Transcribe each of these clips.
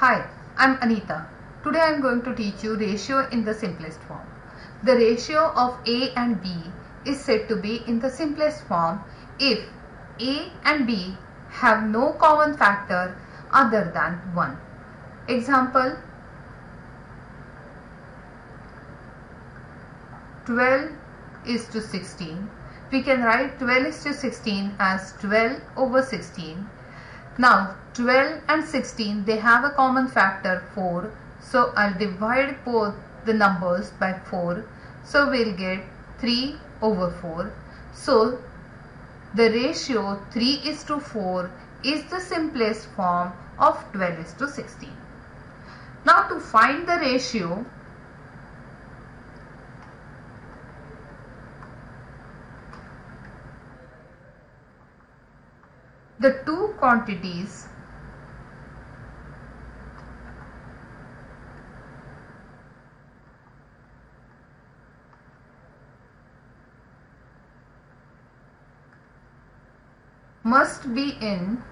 Hi, I'm Anita. Today I'm going to teach you ratio in the simplest form. The ratio of A and B is said to be in the simplest form if A and B have no common factor other than 1. Example 12 is to 16. We can write 12 is to 16 as 12 over 16 now 12 and 16 they have a common factor 4 so I'll divide both the numbers by 4 so we'll get 3 over 4 so the ratio 3 is to 4 is the simplest form of 12 is to 16. Now to find the ratio the two quantities must be in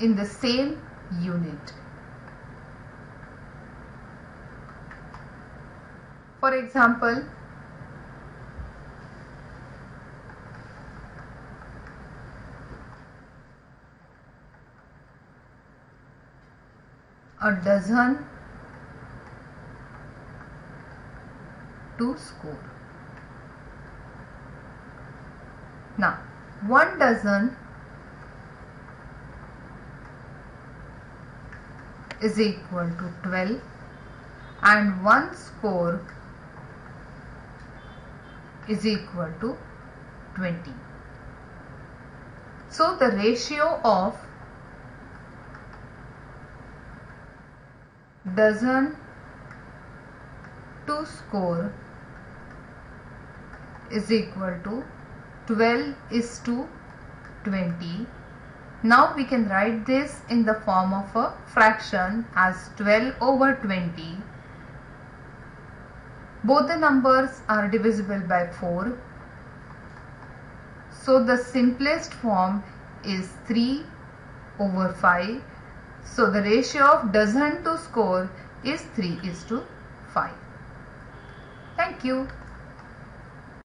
in the same unit. For example, a dozen to score. Now, one dozen is equal to 12 and one score is equal to 20. So, the ratio of dozen to score is equal to 12 is to 20. Now we can write this in the form of a fraction as 12 over 20. Both the numbers are divisible by 4. So the simplest form is 3 over 5 so the ratio of dozen to score is 3 is to 5. Thank you.